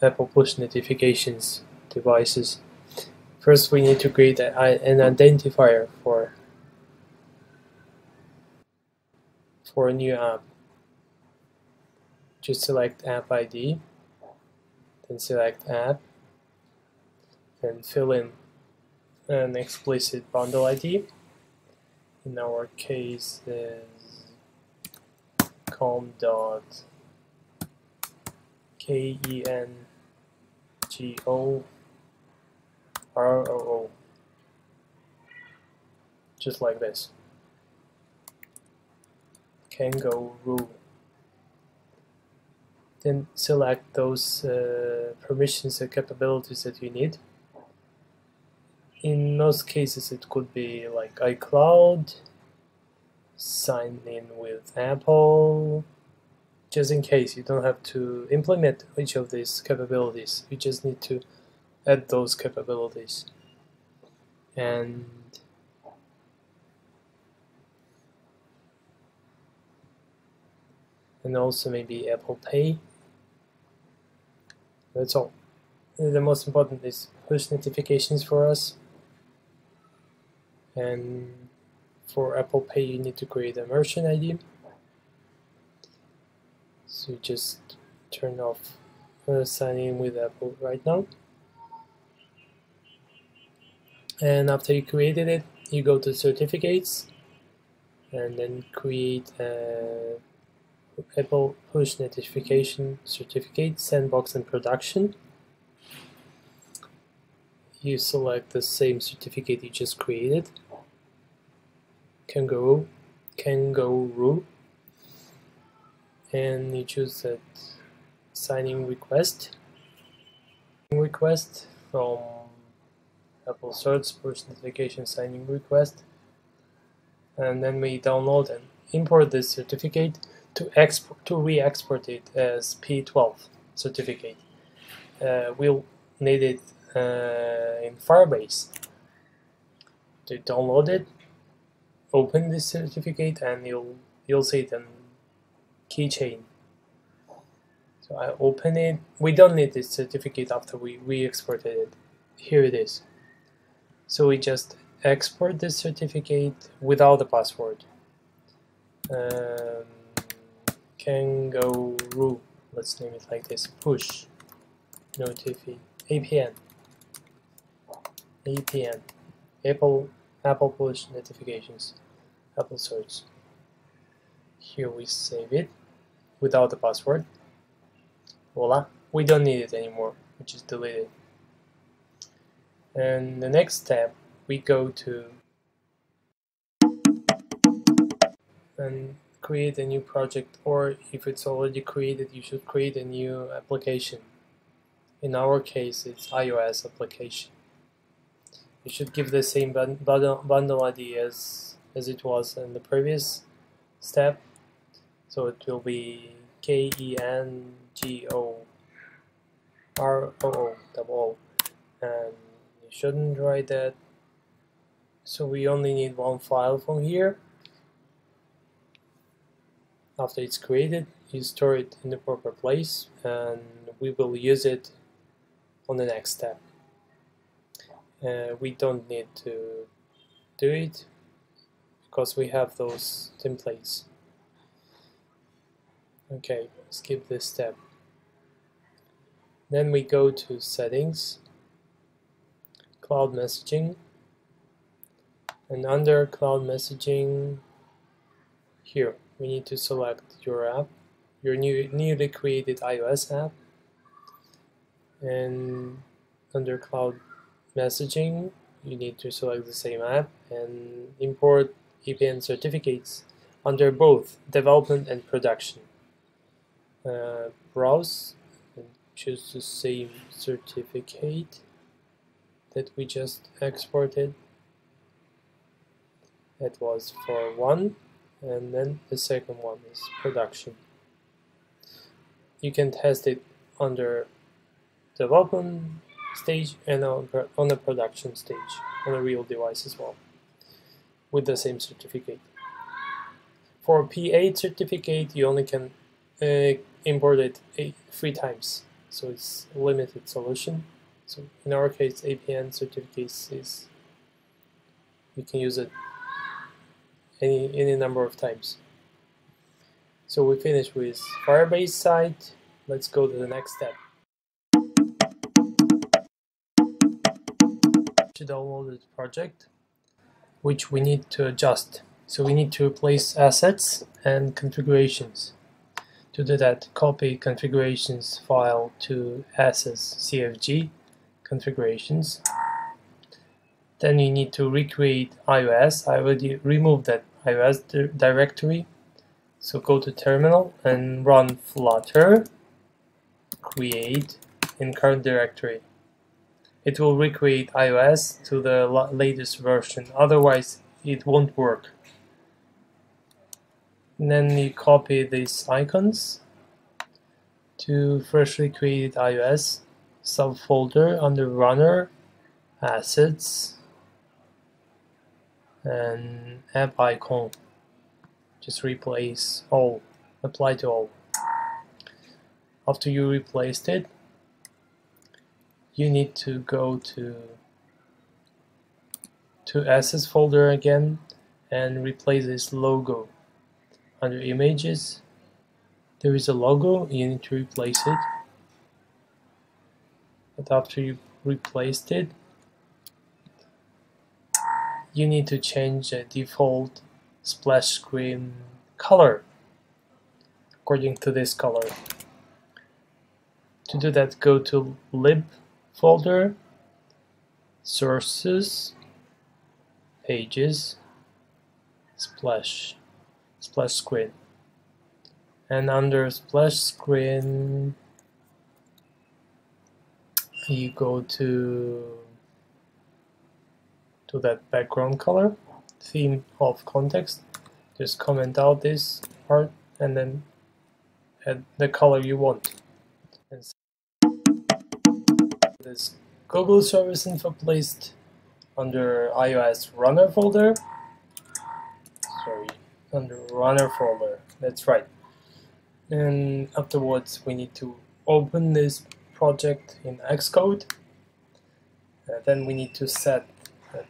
Apple push notifications devices. First, we need to create an identifier for for a new app. Just select App ID, then select App, and fill in an explicit bundle ID. In our case, is com dot k e n g o r o o, just like this. Kangaroo. Then select those uh, permissions and capabilities that you need in most cases it could be like iCloud, sign in with Apple, just in case you don't have to implement each of these capabilities, you just need to add those capabilities. And and also maybe Apple Pay. That's all. The most important is push notifications for us and for Apple Pay you need to create a merchant ID so you just turn off uh, signing with Apple right now. And after you created it you go to certificates and then create a Apple push notification certificate sandbox and production. You select the same certificate you just created. Kangaroo kangaroo and you choose that signing request request from Apple Search push notification signing request and then we download and import this certificate to export to re-export it as P12 certificate. Uh, we'll need it uh, in Firebase to download it open this certificate and you'll you'll see it in keychain. So I open it. We don't need this certificate after we re-exported it. Here it is. So we just export this certificate without the password. Um, kangaroo. Let's name it like this. Push. Notify APN APN Apple Apple push notifications, Apple search. Here we save it without the password. Voila, we don't need it anymore, which is deleted. And the next step, we go to and create a new project or if it's already created you should create a new application. In our case it's iOS application you should give the same bundle, bundle ID as, as it was in the previous step. So it will be K-E-N-G-O-R-O-O, double O. And you shouldn't write that. So we only need one file from here. After it's created, you store it in the proper place and we will use it on the next step uh, we don't need to do it because we have those templates okay skip this step then we go to settings cloud messaging and under cloud messaging here we need to select your app your new newly created iOS app and under cloud messaging, you need to select the same app and import APN certificates under both development and production. Uh, browse and choose the same certificate that we just exported. That was for one, and then the second one is production. You can test it under development stage and on, the production stage on a real device as well with the same certificate. For P8 certificate you only can uh, import it eight, three times so it's limited solution. So in our case, APN certificates is you can use it any any number of times. So we finish with Firebase side. Let's go to the next step. To download the project, which we need to adjust. So we need to replace assets and configurations. To do that, copy configurations file to assets CFG configurations. Then you need to recreate iOS. I already removed that iOS di directory. So go to terminal and run flutter create in current directory. It will recreate iOS to the latest version, otherwise it won't work. And then you copy these icons to freshly created iOS subfolder under runner assets and app icon. Just replace all apply to all. After you replaced it you need to go to to assets folder again and replace this logo under images. There is a logo you need to replace it. But after you replaced it you need to change the default splash screen color according to this color. To do that go to lib folder sources pages splash splash screen. And under splash screen you go to to that background color theme of context. Just comment out this part and then add the color you want. This Google service info placed under iOS runner folder sorry under runner folder that's right and afterwards we need to open this project in Xcode uh, then we need to set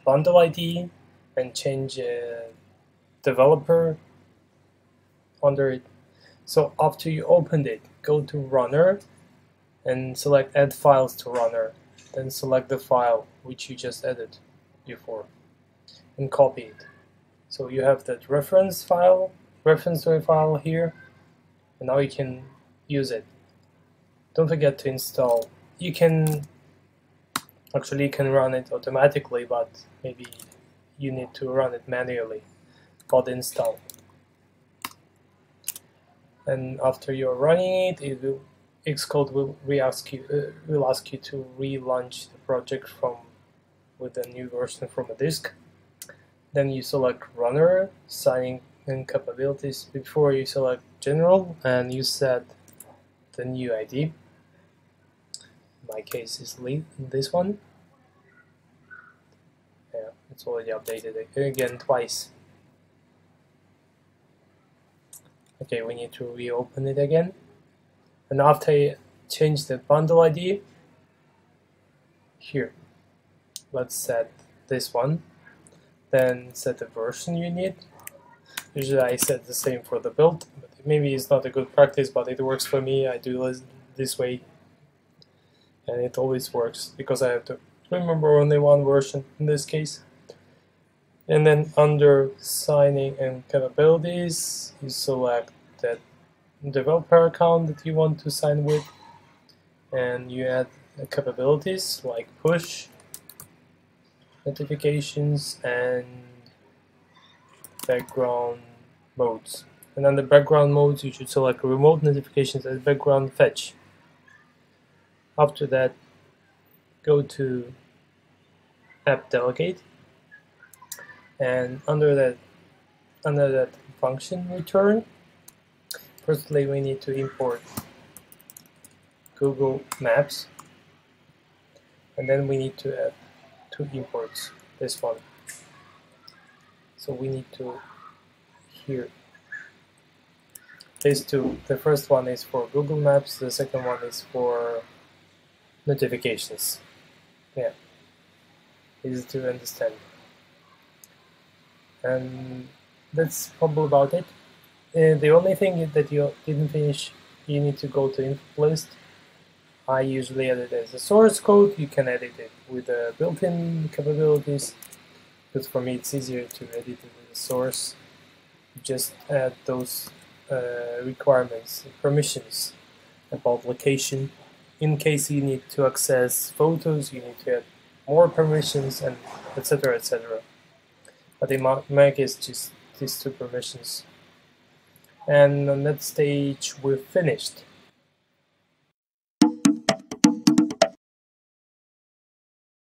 bundle ID and change uh, developer under it. So after you opened it, go to runner and select add files to runner. Then select the file which you just added before and copy it. So you have that reference file, reference file here, and now you can use it. Don't forget to install. You can Actually, you can run it automatically, but maybe you need to run it manually pod install. And after you're running it, it will, Xcode will re-ask you uh, will ask you to relaunch the project from with a new version from a disk. Then you select runner, signing and capabilities. Before you select general and you set the new ID my case is lead this one. Yeah, it's already updated again twice. Okay, we need to reopen it again. And after I change the bundle ID, here, let's set this one. Then set the version you need. Usually I set the same for the build. Maybe it's not a good practice, but it works for me. I do this way and it always works because I have to remember only one version in this case. And then under signing and capabilities, you select that developer account that you want to sign with and you add capabilities like push, notifications, and background modes. And under background modes, you should select remote notifications as background fetch. After that, go to app delegate and under that under that function return firstly we need to import Google Maps and then we need to add imports this one so we need to here these two. The first one is for Google Maps, the second one is for notifications. Yeah, easy to understand. And that's probably about it. The only thing that you didn't finish, you need to go to info list. I usually edit as a source code. You can edit it with the built-in capabilities, but for me it's easier to edit it as a source. Just add those uh, requirements, permissions about location. In case you need to access photos, you need to add more permissions and etc. etc. But in my case, just these two permissions. And on that stage, we're finished.